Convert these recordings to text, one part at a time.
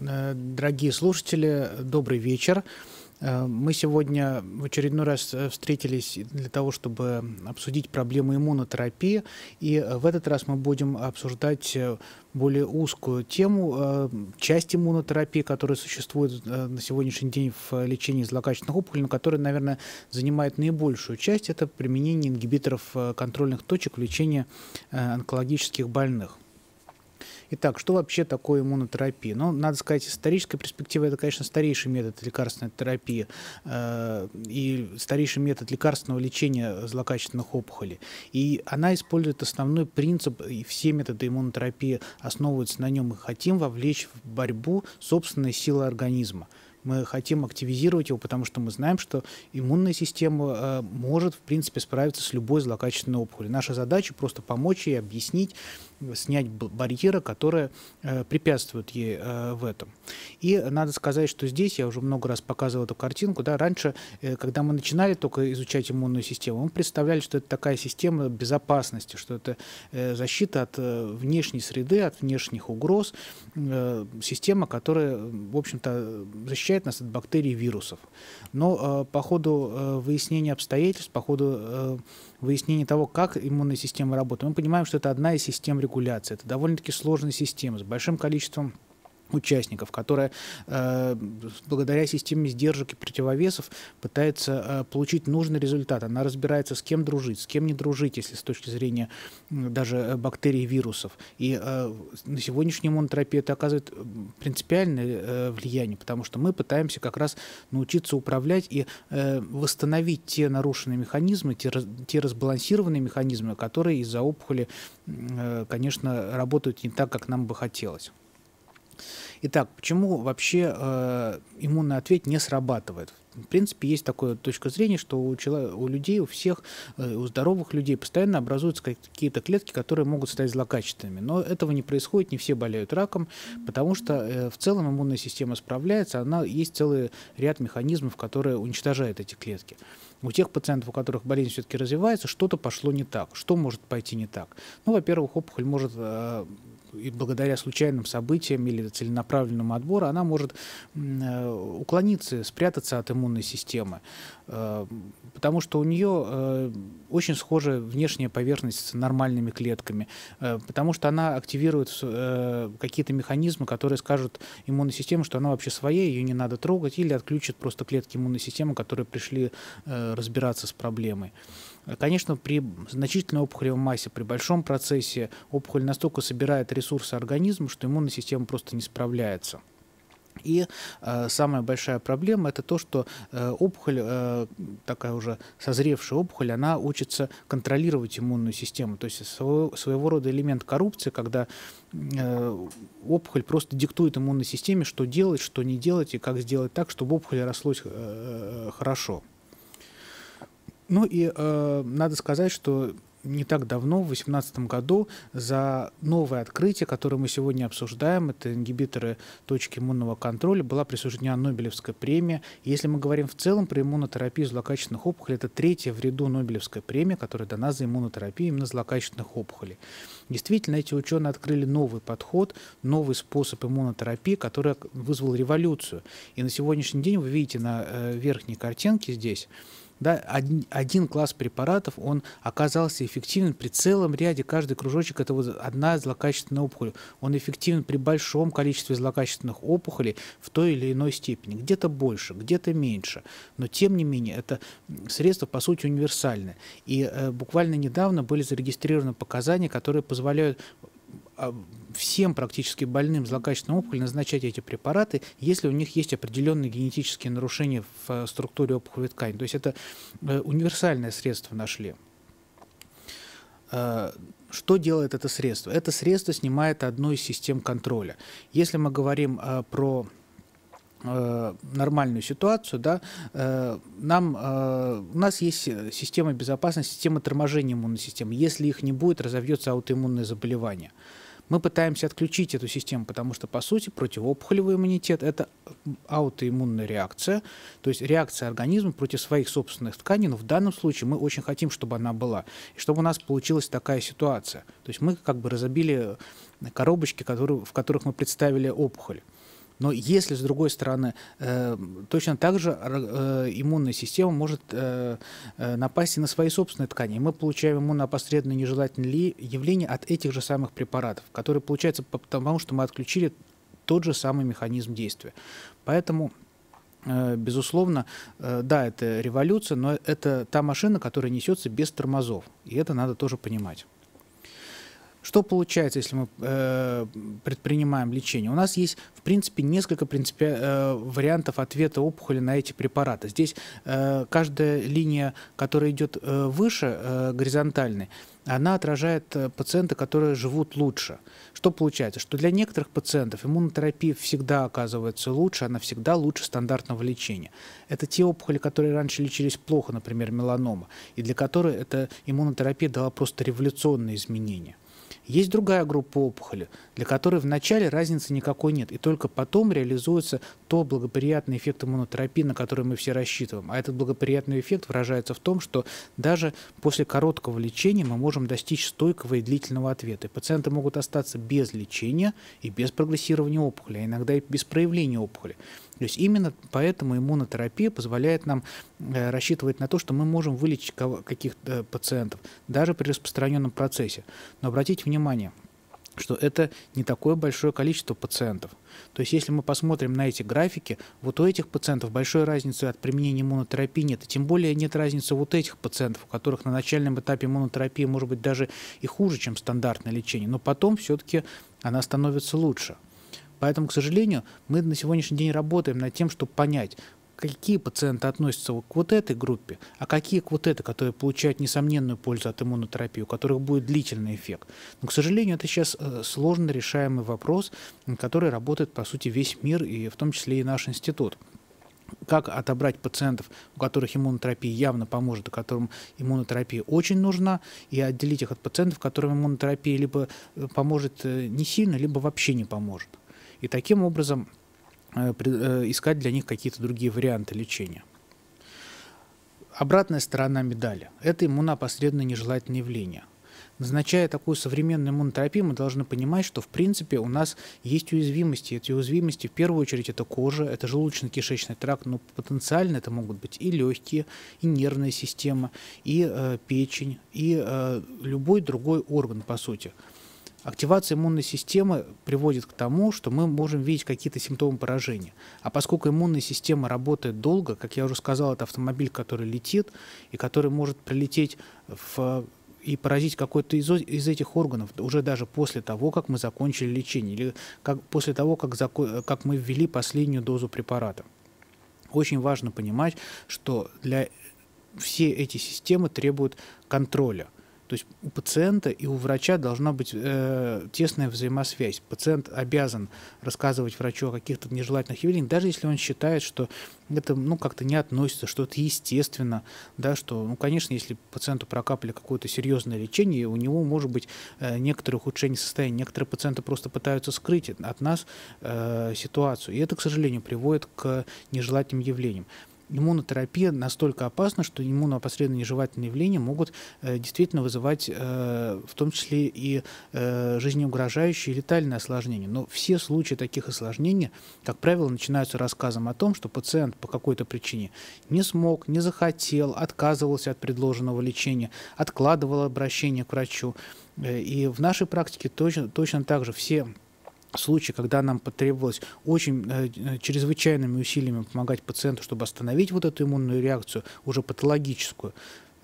Э, дорогие слушатели, добрый вечер. Э, мы сегодня в очередной раз э, встретились для того, чтобы обсудить проблемы иммунотерапии. И в этот раз мы будем обсуждать более узкую тему, часть иммунотерапии, которая существует на сегодняшний день в лечении злокачественных опухолей, но которая, наверное, занимает наибольшую часть, это применение ингибиторов контрольных точек в лечении онкологических больных. Итак, что вообще такое иммунотерапия? Ну, надо сказать, историческая перспектива – это, конечно, старейший метод лекарственной терапии э, и старейший метод лекарственного лечения злокачественных опухолей. И она использует основной принцип, и все методы иммунотерапии основываются на нем. Мы хотим вовлечь в борьбу собственной силы организма мы хотим активизировать его, потому что мы знаем, что иммунная система э, может, в принципе, справиться с любой злокачественной опухолью. Наша задача просто помочь ей объяснить, снять барьеры, которые э, препятствуют ей э, в этом. И надо сказать, что здесь, я уже много раз показывал эту картинку, да, раньше, э, когда мы начинали только изучать иммунную систему, мы представляли, что это такая система безопасности, что это защита от внешней среды, от внешних угроз, система, которая, в общем-то, защищает нас от бактерий и вирусов. Но по ходу выяснения обстоятельств, по ходу выяснение того, как иммунная система работает. Мы понимаем, что это одна из систем регуляции. Это довольно-таки сложная система с большим количеством участников, которая э, благодаря системе сдержек и противовесов пытается э, получить нужный результат. Она разбирается, с кем дружить, с кем не дружить, если с точки зрения э, даже бактерий и вирусов. И э, на сегодняшний иммунотерапия это оказывает принципиальное э, влияние, потому что мы пытаемся как раз научиться управлять и э, восстановить те нарушенные механизмы, те, те разбалансированные механизмы, которые из-за опухоли, э, конечно, работают не так, как нам бы хотелось. Итак, почему вообще э, иммунный ответ не срабатывает? В принципе, есть такая точка зрения, что у, человека, у людей, у всех, э, у здоровых людей постоянно образуются какие-то клетки, которые могут стать злокачественными. Но этого не происходит, не все болеют раком, потому что э, в целом иммунная система справляется, она есть целый ряд механизмов, которые уничтожают эти клетки. У тех пациентов, у которых болезнь все-таки развивается, что-то пошло не так. Что может пойти не так? Ну, во-первых, опухоль может э, и благодаря случайным событиям или целенаправленному отбору она может э, уклониться, спрятаться от иммунной системы, э, потому что у нее э, очень схожая внешняя поверхность с нормальными клетками, потому что она активирует какие-то механизмы, которые скажут иммунной системе, что она вообще своя, ее не надо трогать, или отключит просто клетки иммунной системы, которые пришли разбираться с проблемой. Конечно, при значительной опухолевой массе, при большом процессе опухоль настолько собирает ресурсы организма, что иммунная система просто не справляется. И э, самая большая проблема это то, что э, опухоль, э, такая уже созревшая опухоль, она учится контролировать иммунную систему. То есть своего, своего рода элемент коррупции, когда э, опухоль просто диктует иммунной системе, что делать, что не делать и как сделать так, чтобы опухоль рослось э, э хорошо. Ну и э, надо сказать, что не так давно, в 2018 году, за новое открытие, которое мы сегодня обсуждаем, это ингибиторы точки иммунного контроля, была присуждена Нобелевская премия. Если мы говорим в целом про иммунотерапию злокачественных опухолей, это третья в ряду Нобелевская премия, которая дана за иммунотерапию именно злокачественных опухолей. Действительно, эти ученые открыли новый подход, новый способ иммунотерапии, который вызвал революцию. И на сегодняшний день вы видите на э, верхней картинке здесь, да, один, один класс препаратов, он оказался эффективен при целом ряде, каждый кружочек это вот одна злокачественная опухоль. Он эффективен при большом количестве злокачественных опухолей в той или иной степени. Где-то больше, где-то меньше. Но тем не менее, это средство по сути универсальное. И э, буквально недавно были зарегистрированы показания, которые позволяют всем практически больным злокачественной опухолью назначать эти препараты, если у них есть определенные генетические нарушения в э, структуре опухолевой ткани. То есть это э, универсальное средство нашли. Э, что делает это средство? Это средство снимает одну из систем контроля. Если мы говорим про нормальную ситуацию, да, нам, у нас есть система безопасности, система торможения иммунной системы. Если их не будет, разовьется аутоиммунное заболевание мы пытаемся отключить эту систему, потому что, по сути, противоопухолевый иммунитет – это аутоиммунная реакция, то есть реакция организма против своих собственных тканей, но в данном случае мы очень хотим, чтобы она была, и чтобы у нас получилась такая ситуация. То есть мы как бы разобили коробочки, которые, в которых мы представили опухоль. Но если, с другой стороны, э, точно так же э, иммунная система может э, напасть и на свои собственные ткани. И мы получаем иммуноопосредованные нежелательные явления от этих же самых препаратов, которые получаются потому, что мы отключили тот же самый механизм действия. Поэтому Безусловно, да, это революция, но это та машина, которая несется без тормозов. И это надо тоже понимать. Что получается, если мы э, предпринимаем лечение? У нас есть, в принципе, несколько принципи... э, вариантов ответа опухоли на эти препараты. Здесь э, каждая линия, которая идет э, выше, э, горизонтальной, она отражает э, пациента, которые живут лучше. Что получается? Что для некоторых пациентов иммунотерапия всегда оказывается лучше, она всегда лучше стандартного лечения. Это те опухоли, которые раньше лечились плохо, например, меланома, и для которой эта иммунотерапия дала просто революционные изменения. Есть другая группа опухоли, для которой вначале разницы никакой нет, и только потом реализуется то благоприятный эффект иммунотерапии, на который мы все рассчитываем. А этот благоприятный эффект выражается в том, что даже после короткого лечения мы можем достичь стойкого и длительного ответа. И пациенты могут остаться без лечения и без прогрессирования опухоли, а иногда и без проявления опухоли. То есть именно поэтому иммунотерапия позволяет нам э, рассчитывать на то, что мы можем вылечить каких-то э, пациентов, даже при распространенном процессе. Но обратите внимание, что это не такое большое количество пациентов. То есть если мы посмотрим на эти графики, вот у этих пациентов большой разницы от применения иммунотерапии нет. И тем более нет разницы вот этих пациентов, у которых на начальном этапе иммунотерапия может быть даже и хуже, чем стандартное лечение. Но потом все-таки она становится лучше. Поэтому, к сожалению, мы на сегодняшний день работаем над тем, чтобы понять, какие пациенты относятся к вот этой группе, а какие к вот этой, которые получают несомненную пользу от иммунотерапии, у которых будет длительный эффект. Но, к сожалению, это сейчас э, сложно решаемый вопрос, который работает, по сути, весь мир, и в том числе и наш институт как отобрать пациентов, у которых иммунотерапия явно поможет, и которым иммунотерапия очень нужна, и отделить их от пациентов, которым иммунотерапия либо э, поможет э, не сильно, либо вообще не поможет и таким образом э, э, искать для них какие-то другие варианты лечения. Обратная сторона медали – это иммуноопосредованное нежелательное явление. Назначая такую современную иммунотерапию, мы должны понимать, что в принципе у нас есть уязвимости. Эти уязвимости в первую очередь это кожа, это желудочно-кишечный тракт, но потенциально это могут быть и легкие, и нервная система, и э, печень, и э, любой другой орган по сути – Активация иммунной системы приводит к тому, что мы можем видеть какие-то симптомы поражения. А поскольку иммунная система работает долго, как я уже сказал, это автомобиль, который летит и который может прилететь в и поразить какой-то из, из этих органов уже даже после того, как мы закончили лечение, или как, после того, как, зако, как мы ввели последнюю дозу препарата. Очень важно понимать, что для все эти системы требуют контроля. То есть у пациента и у врача должна быть э, тесная взаимосвязь. Пациент обязан рассказывать врачу о каких-то нежелательных явлениях, даже если он считает, что это ну, как-то не относится, что это естественно, да, что, ну, конечно, если пациенту прокапали какое-то серьезное лечение, у него может быть э, некоторое ухудшение состояния. Некоторые пациенты просто пытаются скрыть от нас э, ситуацию. И это, к сожалению, приводит к нежелательным явлениям иммунотерапия настолько опасна, что иммуноопосредованные нежелательные явления могут э, действительно вызывать э, в том числе и э, жизнеугрожающие летальные осложнения. Но все случаи таких осложнений, как правило, начинаются рассказом о том, что пациент по какой-то причине не смог, не захотел, отказывался от предложенного лечения, откладывал обращение к врачу. Э, и в нашей практике точно, точно так же все случаи, когда нам потребовалось очень э, чрезвычайными усилиями помогать пациенту, чтобы остановить вот эту иммунную реакцию, уже патологическую,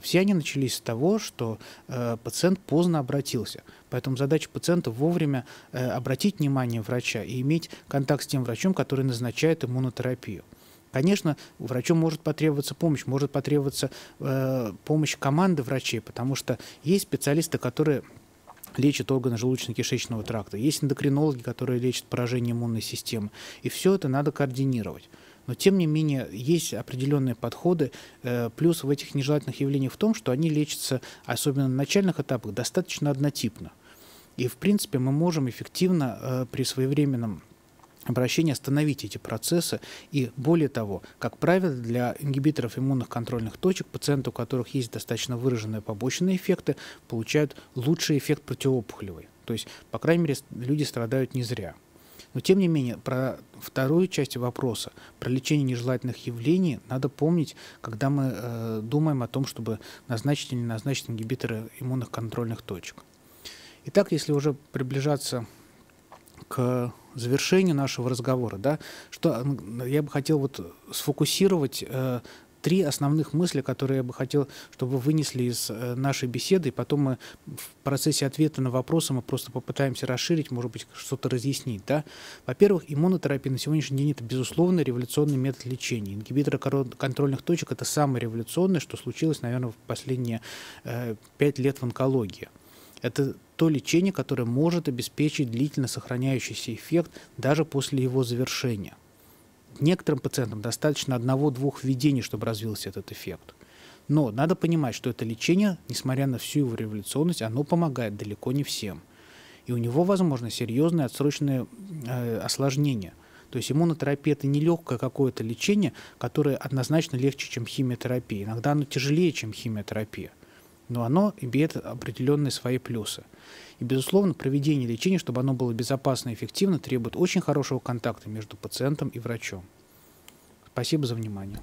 все они начались с того, что э, пациент поздно обратился. Поэтому задача пациента вовремя э, обратить внимание врача и иметь контакт с тем врачом, который назначает иммунотерапию. Конечно, врачу может потребоваться помощь, может потребоваться э, помощь команды врачей, потому что есть специалисты, которые лечат органы желудочно-кишечного тракта, есть эндокринологи, которые лечат поражение иммунной системы. И все это надо координировать. Но, тем не менее, есть определенные подходы. Э, плюс в этих нежелательных явлениях в том, что они лечатся, особенно на начальных этапах, достаточно однотипно. И, в принципе, мы можем эффективно э, при своевременном обращение остановить эти процессы. И более того, как правило, для ингибиторов иммунных контрольных точек пациенты, у которых есть достаточно выраженные побочные эффекты, получают лучший эффект противоопухолевый. То есть, по крайней мере, люди страдают не зря. Но тем не менее, про вторую часть вопроса, про лечение нежелательных явлений, надо помнить, когда мы э, думаем о том, чтобы назначить или не назначить ингибиторы иммунных контрольных точек. Итак, если уже приближаться к завершению нашего разговора, да, что я бы хотел вот сфокусировать э, три основных мысли, которые я бы хотел, чтобы вы вынесли из э, нашей беседы, и потом мы в процессе ответа на вопросы мы просто попытаемся расширить, может быть, что-то разъяснить. Да? Во-первых, иммунотерапия на сегодняшний день это, безусловно, революционный метод лечения. Ингибиторы контрольных точек – это самое революционное, что случилось, наверное, в последние э, пять лет в онкологии. Это то лечение, которое может обеспечить длительно сохраняющийся эффект даже после его завершения – некоторым пациентам достаточно одного-двух введений, чтобы развился этот эффект. Но надо понимать, что это лечение, несмотря на всю его революционность, оно помогает далеко не всем. И у него, возможно, серьезные отсрочные э, осложнения. То есть иммунотерапия – это не легкое какое-то лечение, которое однозначно легче, чем химиотерапия. Иногда оно тяжелее, чем химиотерапия. Но оно имеет определенные свои плюсы. И, безусловно, проведение лечения, чтобы оно было безопасно и эффективно, требует очень хорошего контакта между пациентом и врачом. Спасибо за внимание.